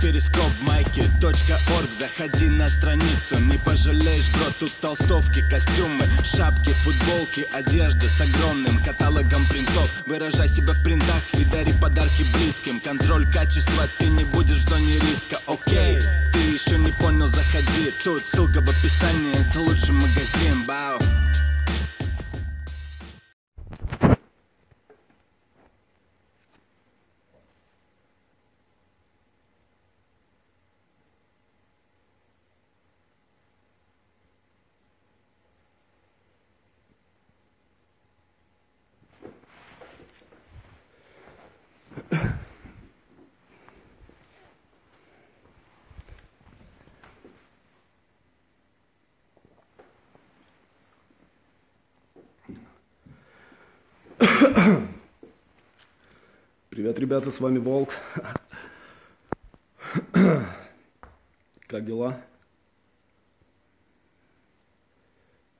перископ майки .орг. Заходи на страницу, не пожалеешь, бро Тут толстовки, костюмы, шапки, футболки Одежда с огромным каталогом принтов. Выражай себя в принтах и дари подарки близким. Контроль качества, ты не будешь в зоне риска, окей Ты еще не понял, заходи. Тут ссылка в описании, это лучший магазин, бау Привет, ребята, с вами Волк. Как дела?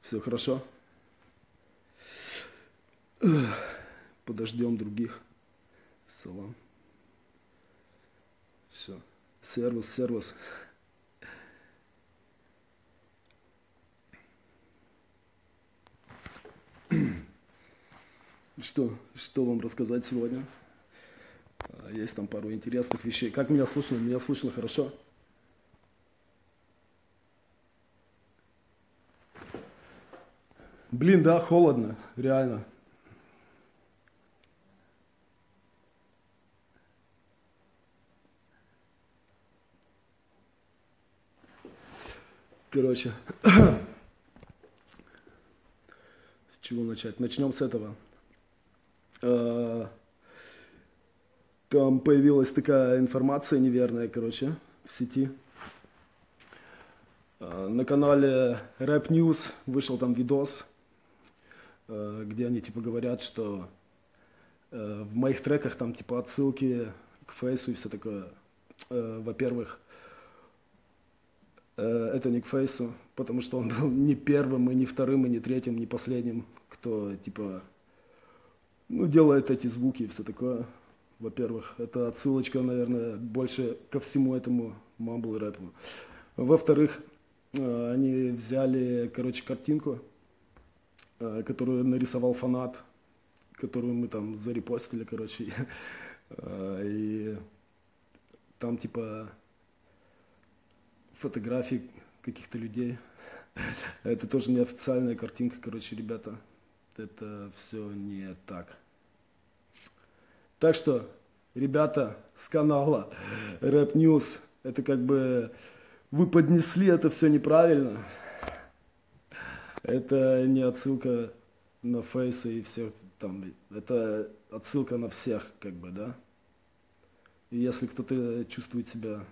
Все хорошо? Подождем других. Салам. Все. Сервис, сервис. Что, что вам рассказать сегодня? А, Есть там пару интересных вещей. Как меня слышно? Меня слышно хорошо? Блин, да, холодно, реально. Короче, с чего начать? Начнем с этого. Э, Там появилась такая информация неверная, короче, в сети. Э, На канале Rap News вышел там видос, э, где они типа говорят, что э, в моих треках там типа отсылки к фейсу и все такое. Во-первых, это не к фейсу, потому что он был не первым, и не вторым, и не третьим, не последним, кто типа ну, делает эти звуки и все такое. Во-первых, это отсылочка, наверное, больше ко всему этому мамбл рэпу. Во-вторых, э, они взяли, короче, картинку, э, которую нарисовал фанат, которую мы там зарепостили, короче, Э, и там типа фотографии каких-то людей. Это тоже не официальная картинка, короче, ребята. Это все не так. Так что, ребята с канала Рэп News, это как бы вы поднесли это все неправильно. Это не отсылка на фейсы и всех там. Это отсылка на всех, как бы, да. И если кто-то чувствует себя,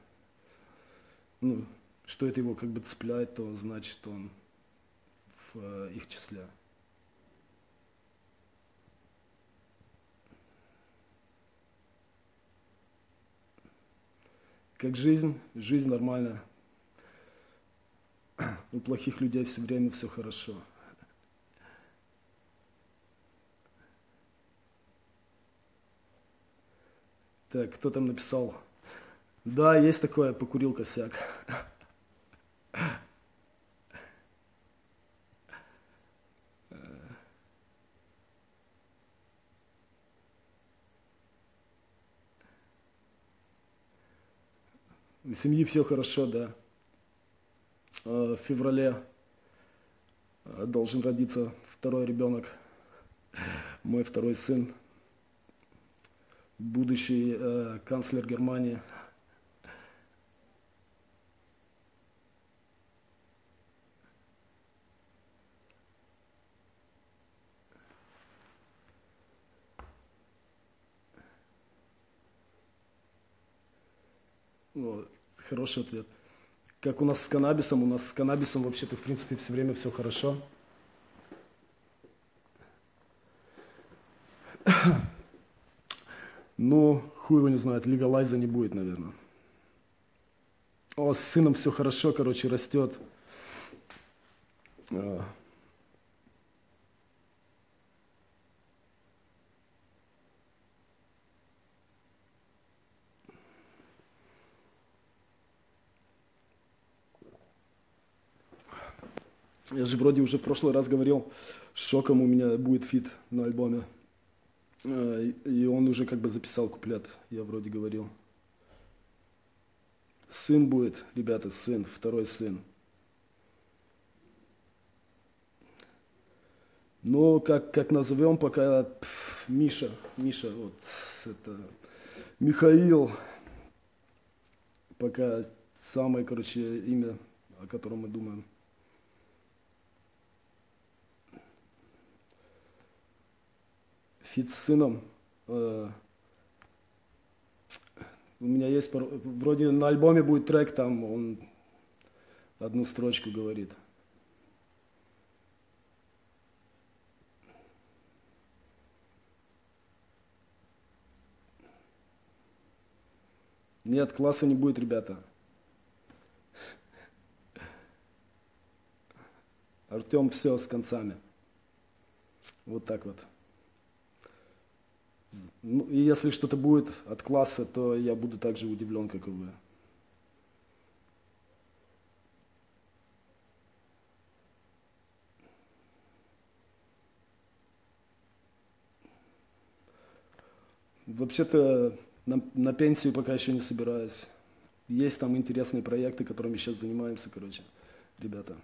ну, что это его как бы цепляет, то значит он в э, их числе. Как жизнь, жизнь нормальная. У плохих людей все время все хорошо. Так, кто там написал? Да, есть такое, покурил косяк. У семьи все хорошо, да. Э, В феврале э, должен родиться второй ребенок, мой второй сын, будущий э, канцлер Германии. Ну, хороший ответ. Как у нас с каннабисом, у нас с каннабисом вообще-то в принципе все время все хорошо. Ну, хуй его не знает, легалайза не будет, наверное. О, с сыном все хорошо, короче, растет. Я же вроде уже в прошлый раз говорил, Шоком у меня будет фит на альбоме. Э, и он уже как бы записал куплет, я вроде говорил. Сын будет, ребята, сын, второй сын. Но как, как назовем пока пф, Миша, Миша, вот это Михаил, пока самое, короче, имя, о котором мы думаем. Фит сыном. Э, у меня есть, вроде на альбоме будет трек, там он одну строчку говорит – Нет, класса не будет, ребята. Артем все с концами. Вот так вот. Ну, и если что-то будет от класса, то я буду так же удивлен, как и вы. Вообще-то на, на пенсию пока еще не собираюсь. Есть там интересные проекты, которыми сейчас занимаемся, короче, ребята.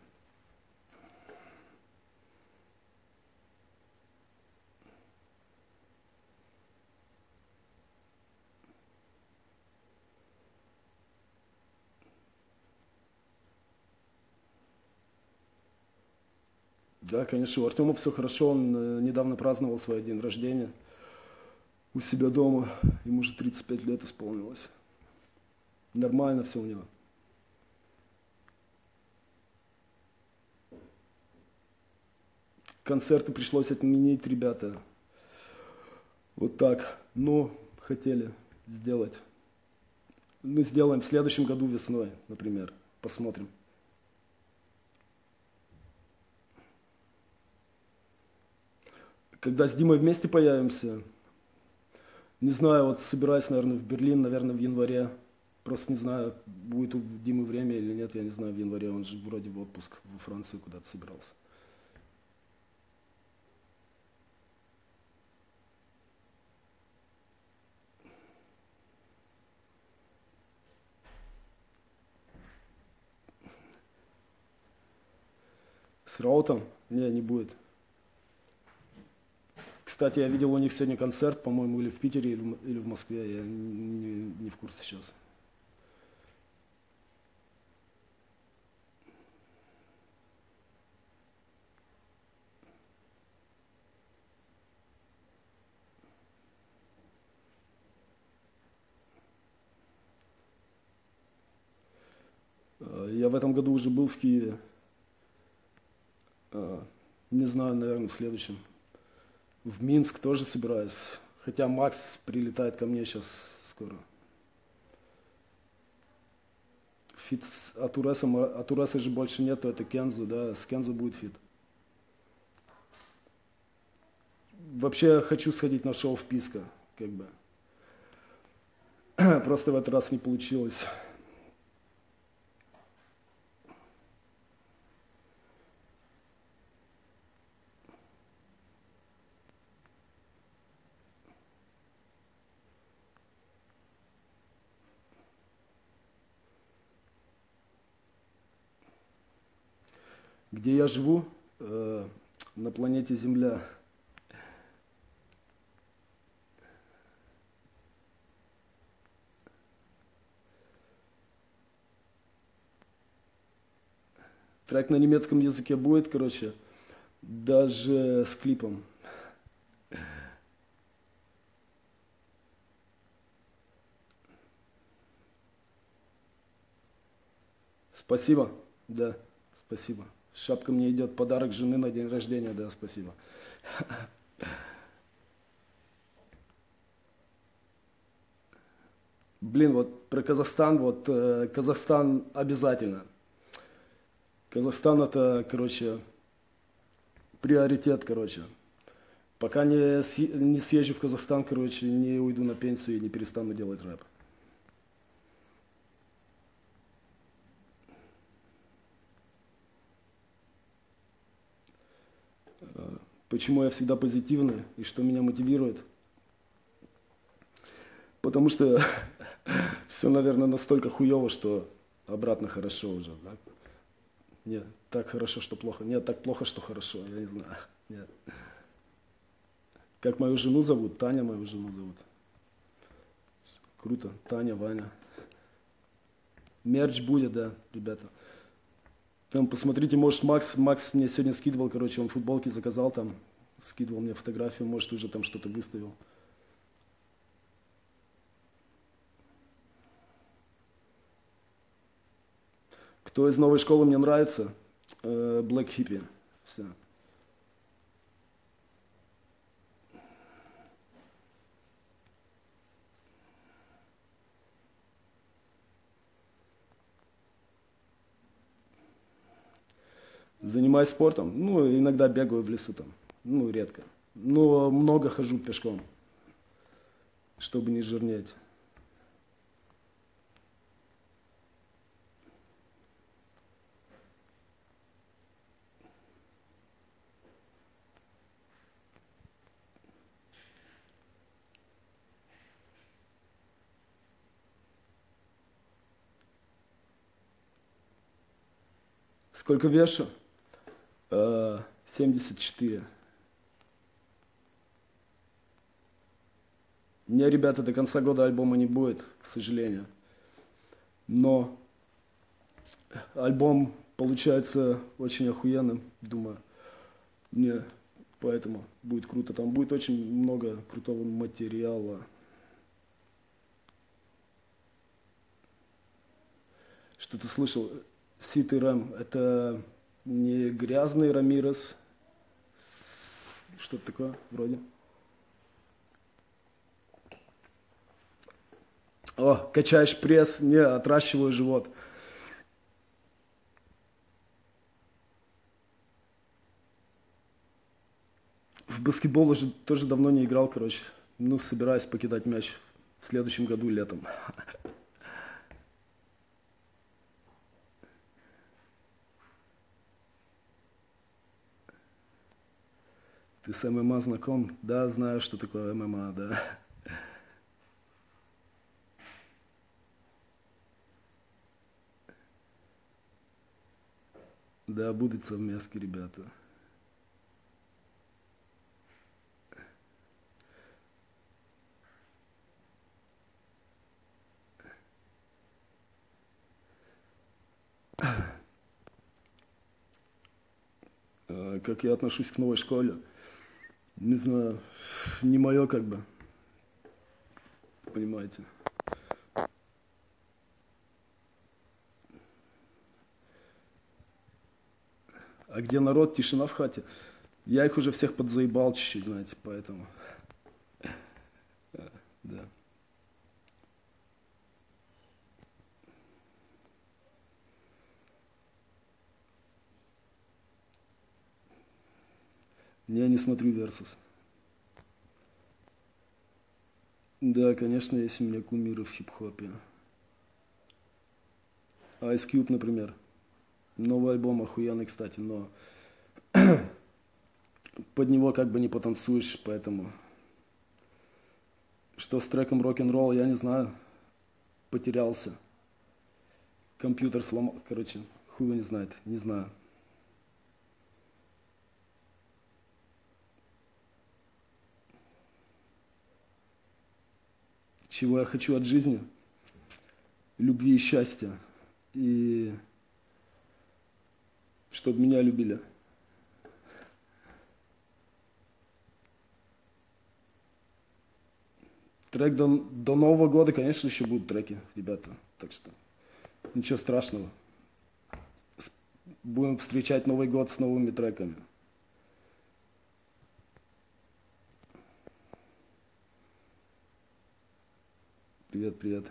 Да, конечно, у Артема все хорошо, он э, недавно праздновал свой день рождения у себя дома. Ему уже 35 лет исполнилось. Нормально все у него. Концерты пришлось отменить, ребята. Вот так. Но хотели сделать. Мы сделаем в следующем году весной, например. Посмотрим. Когда с Димой вместе появимся, не знаю, вот собираюсь, наверное, в Берлин, наверное, в январе. Просто не знаю, будет у Димы время или нет, я не знаю, в январе он же вроде в отпуск во Францию куда-то собирался. С Раутом? Не, не будет. Кстати, я видел у них сегодня концерт, по-моему, или в Питере, или в Москве, я не, не в курсе сейчас. Я в этом году уже был в Киеве. А, не знаю, наверное, в следующем. В Минск тоже собираюсь. Хотя Макс прилетает ко мне сейчас скоро. Фит от Уреса, от Уреса же больше нету, это Кензу, да, с Кензу будет фит. Вообще хочу сходить на шоу в Писка, как бы. Просто в этот раз не получилось. Где я живу, э, на планете Земля. Трек на немецком языке будет, короче, даже с клипом. Спасибо, да, спасибо. Шапка мне идет, подарок жены на день рождения, да, спасибо. Блин, вот про Казахстан, вот э, Казахстан обязательно. Казахстан это, короче, приоритет, короче. Пока не, не съезжу в Казахстан, короче, не уйду на пенсию и не перестану делать рэп. Почему я всегда позитивный и что меня мотивирует? Потому что все, наверное, настолько хуево, что обратно хорошо уже. Да? Нет, так хорошо, что плохо. Нет, так плохо, что хорошо. Я не знаю. Нет. Как мою жену зовут? Таня мою жену зовут. Круто. Таня, Ваня. Мерч будет, да, ребята. Там посмотрите, может, Макс, Макс мне сегодня скидывал, короче, он футболки заказал там, скидывал мне фотографию, может, уже там что-то выставил. Кто из новой школы мне нравится? Э, Black Hippie. Все. Занимаюсь спортом, ну, иногда бегаю в лесу там, ну, редко. Но много хожу пешком, чтобы не жирнеть. Сколько вешу? 74. У меня, ребята, до конца года альбома не будет, к сожалению. Но альбом получается очень охуенным, думаю. Мне поэтому будет круто. Там будет очень много крутого материала. Что ты слышал? Сит и Рэм. Это не грязный Рамирес. Что-то такое вроде. О, качаешь пресс, не, отращиваю живот. В баскетбол уже тоже давно не играл, короче. Ну, собираюсь покидать мяч в следующем году летом. Ты с ММА знаком? Да, знаю, что такое ММА, да. Да, будут совместки, ребята. А, как я отношусь к новой школе? Не знаю, не мое как бы, понимаете. А где народ, тишина в хате. Я их уже всех подзаебал чуть-чуть, знаете, поэтому. Да. Я не смотрю Версус. Да, конечно, есть у меня кумиры в хип-хопе. Ice Cube, например. Новый альбом охуенный, кстати, но под него как бы не потанцуешь, поэтому... Что с треком рок-н-ролл, я не знаю. Потерялся. Компьютер сломал, короче, хуй его не знает, не знаю. Чего я хочу от жизни, любви и счастья, и чтобы меня любили. Трек до, до Нового года, конечно, еще будут треки, ребята. Так что ничего страшного. Будем встречать Новый год с новыми треками. Привет, привет.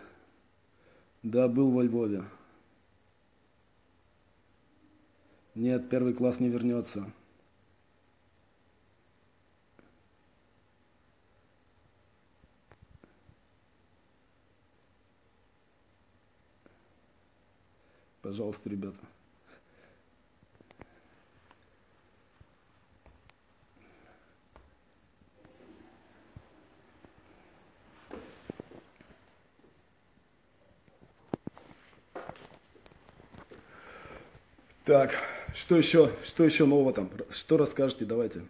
Да, был во Львове. Нет, первый класс не вернется. Пожалуйста, ребята. Так, что еще, что еще нового там? Что расскажете, давайте.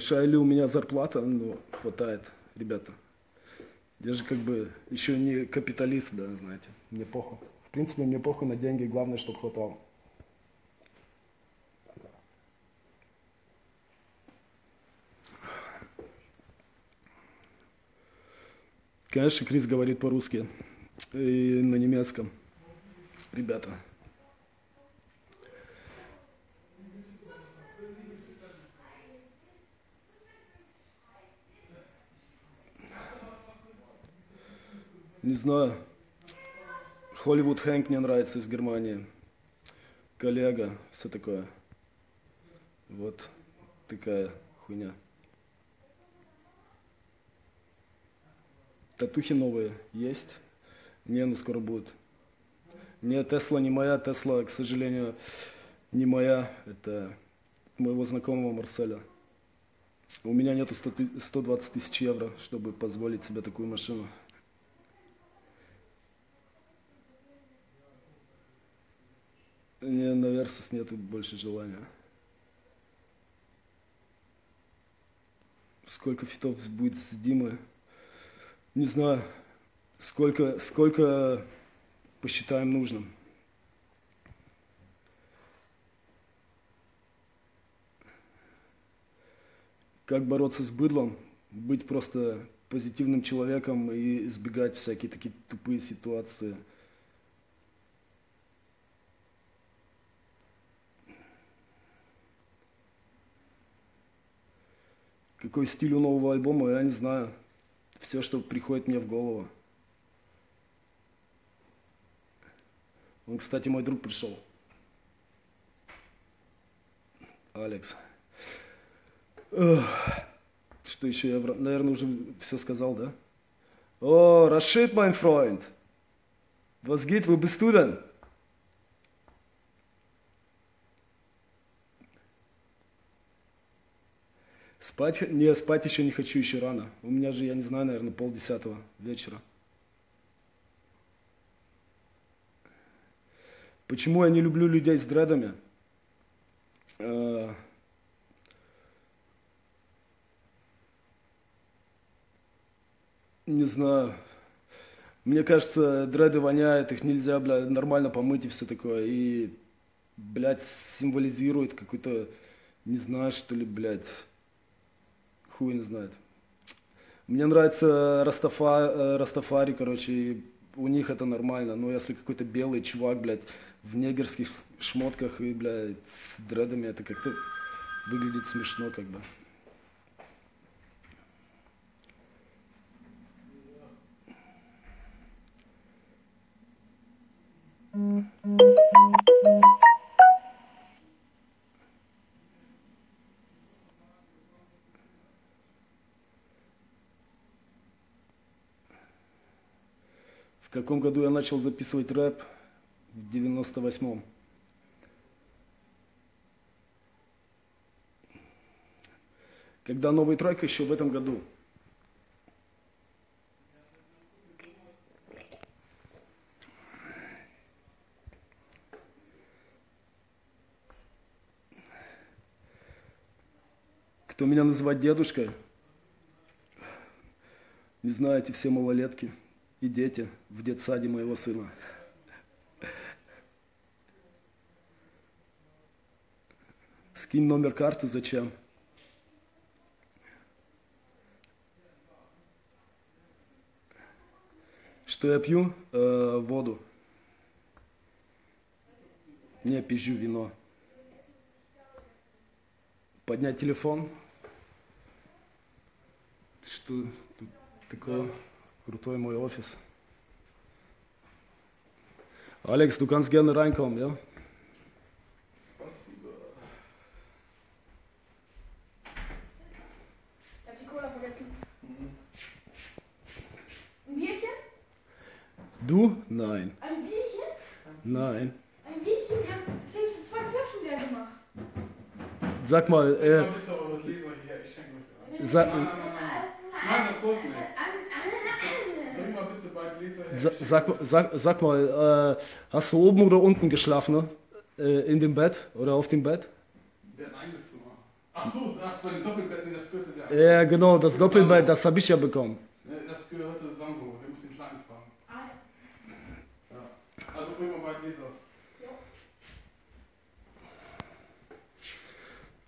Большая ли у меня зарплата? Ну, хватает, ребята. Я же как бы еще не капиталист, да, знаете. Мне похуй. В принципе, мне похуй на деньги, главное, чтобы хватало. Конечно, Крис говорит по-русски и на немецком. Ребята. Не знаю. Холливуд Хэнк мне нравится из Германии. Коллега, все такое. Вот такая хуйня. Татухи новые есть? Не, ну скоро будут. Не, Тесла не моя, Тесла, к сожалению, не моя. Это моего знакомого Марселя. У меня нету 100, 120 тысяч евро, чтобы позволить себе такую машину. Не, на Версус нету больше желания. Сколько фитов будет с Димой? Не знаю. Сколько, сколько посчитаем нужным. Как бороться с быдлом? Быть просто позитивным человеком и избегать всякие такие тупые ситуации – Какой стиль у нового альбома, я не знаю. Все, что приходит мне в голову. Он, кстати, мой друг пришел. Алекс. Что еще? Я, наверное, уже все сказал, да? О, Рашид, mein Freund. Was geht? Wo bist du? Спать, не, спать еще не хочу, еще рано. У меня же, я не знаю, наверное, полдесятого вечера. Почему я не люблю людей с дредами? Э, не знаю. Мне кажется, дреды воняют, их нельзя, бля, нормально помыть и все такое. И, блядь, символизирует какой-то, не знаю, что ли, блядь, хуй знает. Мне нравится Растафа, э, Растафари, короче, у них это нормально. Но если какой-то белый чувак, блядь, в негерских шмотках и, блядь, с дредами, это как-то выглядит смешно, как бы. В каком году я начал записывать рэп? В 98-м. Когда новый трек еще в этом году. Кто меня называет дедушкой? Не знаете, все малолетки и дети в детсаде моего сына. Скинь номер карты, зачем? Что я пью? Э, воду. Не, пизжу вино. Поднять телефон. Что такое? Kruтой мой офис. Alex, du kannst gerne reinkommen, ja? Du? Nein. Ein Bierchen? Nein. Ein Bierchen? Wir haben zwei Flaschen leer gemacht. Sag mal, äh. Sag, nein, nein, nein, nein. nein, das geht nicht. sag, sag, sag mal, äh, hast du oben oder unten geschlafen? Ne? Äh, in dem Bett oder auf dem Bett? Wir hatten eigenes Zimmer. Ach so, ach, bei dem Doppelbett, nee, das gehörte der. Ja, genau, das Doppelbett, das habe ich ja bekommen. Nee, Das gehörte Sango, wir müssen den Kleinen fragen. Ah, Ja. Also bring mal beide Gläser.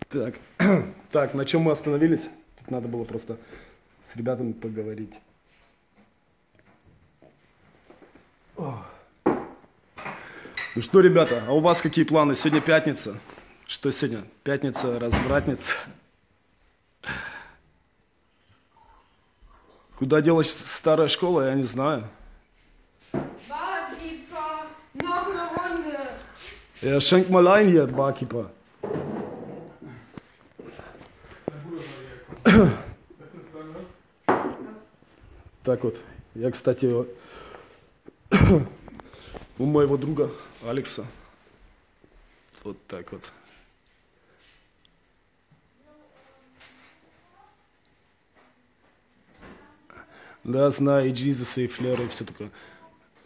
Так, так, на чем мы остановились? Тут надо было просто с ребятами поговорить. Ну что, ребята, а у вас какие планы? Сегодня пятница. Что сегодня? Пятница, развратница. Куда делась старая школа, я не знаю. Barkeeper, noch eine Runde. Ja, schenk mal ein hier, Barkeeper. Так вот, я, кстати, у моего друга Алекса. Вот так вот. Да, знаю, и Jesus, и Флер, и все такое.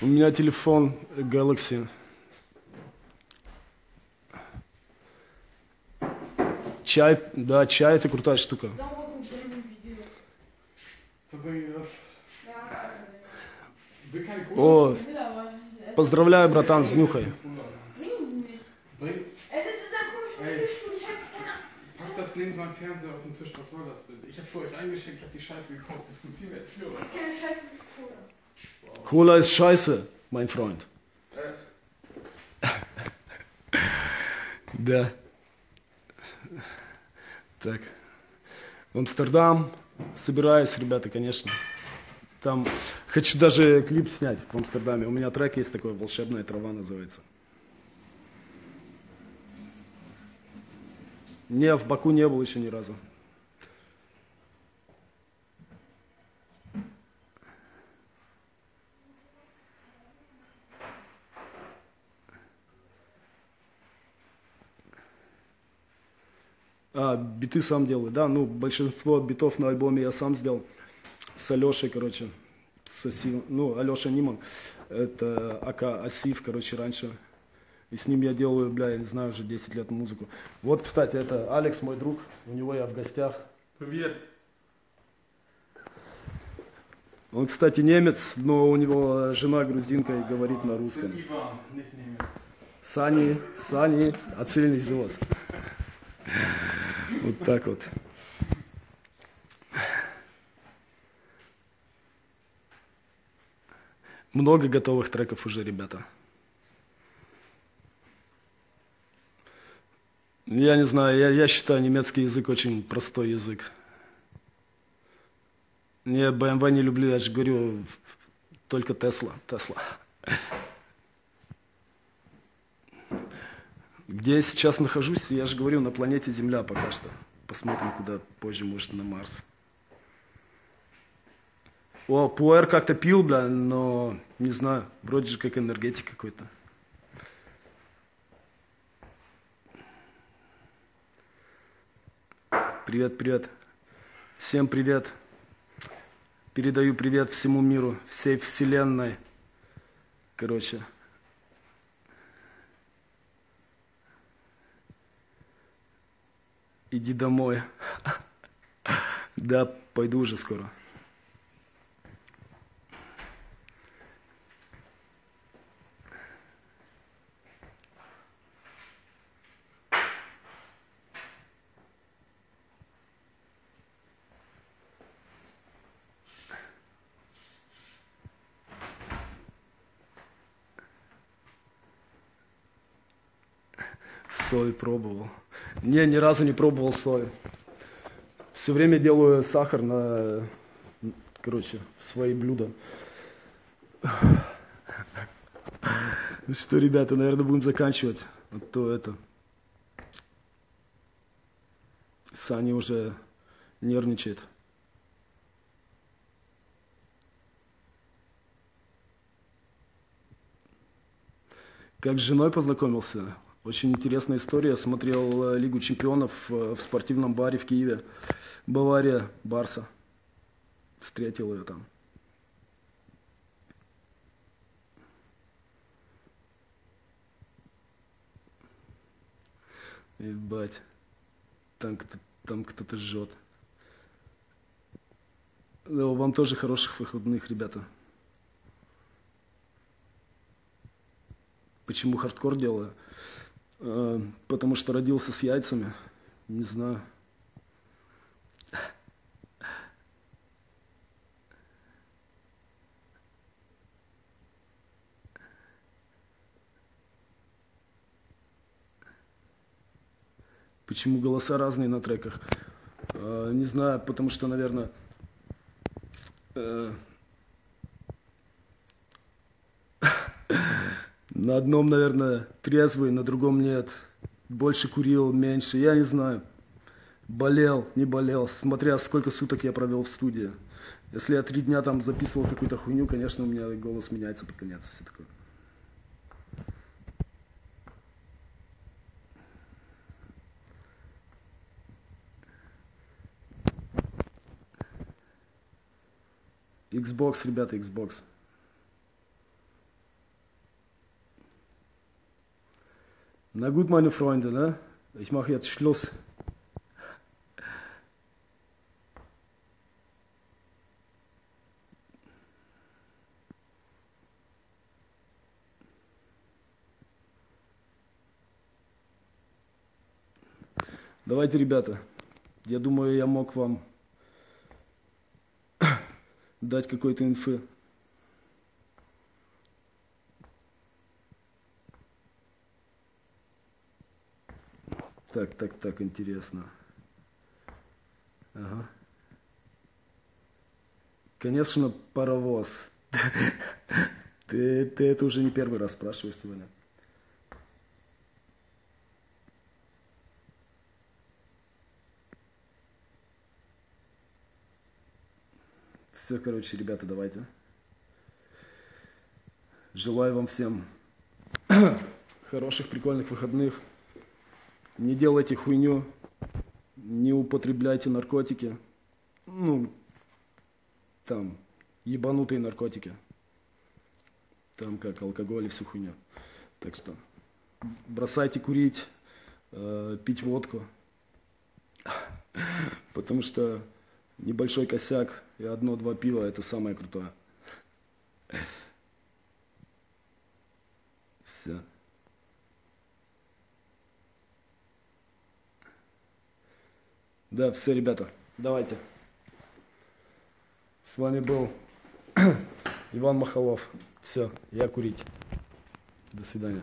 У меня телефон Galaxy. Чай, да, чай это крутая штука. Sauber Probleme Video. Verbring das. Ja, Will keine Cola? О, поздравляю, bratан, с Cola. Cola ist scheiße, mein Freund. Да. Так. В Амстердам собираюсь, ребята, конечно. Там хочу даже клип снять в Амстердаме. У меня трек есть такой, «Волшебная трава» называется. Не, в Баку не был еще ни разу. А, биты сам делаю, да, ну, большинство битов на альбоме я сам сделал с Алешей, короче, с Асивом, ну, Алеша Ниман, это АК Асив, короче, раньше, и с ним я делаю, бля, я не знаю, уже 10 лет музыку. Вот, кстати, это Алекс, мой друг, у него я в гостях. Привет. Он, кстати, немец, но у него жена грузинка и говорит на русском. Сани, Сани, отцельный зелос. Вот так вот. Много готовых треков уже, ребята. Я не знаю, я, я считаю немецкий язык очень простой язык. Не, BMW не люблю, я же говорю, только Тесла, Тесла. Где я сейчас нахожусь, я же говорю, на планете Земля пока что. Посмотрим, куда позже, может, на Марс. О, пуэр как-то пил, бля, но не знаю, вроде же как энергетик какой-то. Привет, привет. Всем привет. Передаю привет всему миру, всей вселенной. Короче. Иди домой. Да, пойду уже скоро. Соль пробовал. Не, ни разу не пробовал соль. Все время делаю сахар на, короче, в свои блюда. Ну что, ребята, наверное, будем заканчивать. А то это... Саня уже нервничает. Как с женой познакомился? Очень интересная история. Смотрел э, Лигу чемпионов э, в спортивном баре в Киеве. Бавария, Барса. Встретил ее там. Ебать. Там, кто- там кто-то жжет. Вам тоже хороших выходных, ребята. Почему хардкор делаю? Э, Потому что родился с яйцами. Не знаю. Почему голоса разные на треках? Э, Не знаю, потому что, наверное, э, на одном, наверное, трезвый, на другом нет. Больше курил, меньше, я не знаю. Болел, не болел, смотря сколько суток я провел в студии. Если я три дня там записывал какую-то хуйню, конечно, у меня голос меняется под конец. Все такое. Xbox, ребята, Xbox. Na gut, meine Freunde, ne? Ich mache jetzt Schluss. Давайте, ребята, я думаю, я мог вам дать какой-то инфы. Так, так, так, интересно. Ага. Конечно, паровоз. Ты, ты это уже не первый раз спрашиваешь сегодня. Все, короче, ребята, давайте. Желаю вам всем хороших, прикольных выходных. Не делайте хуйню, не употребляйте наркотики. Ну, там, ебанутые наркотики. Там как алкоголь и всю хуйню. Так что бросайте курить, э, пить водку. Потому что небольшой косяк и одно-два пива это самое крутое. Все. Да, все, ребята, давайте. С вами был Иван Махалов. Все, я курить. До свидания.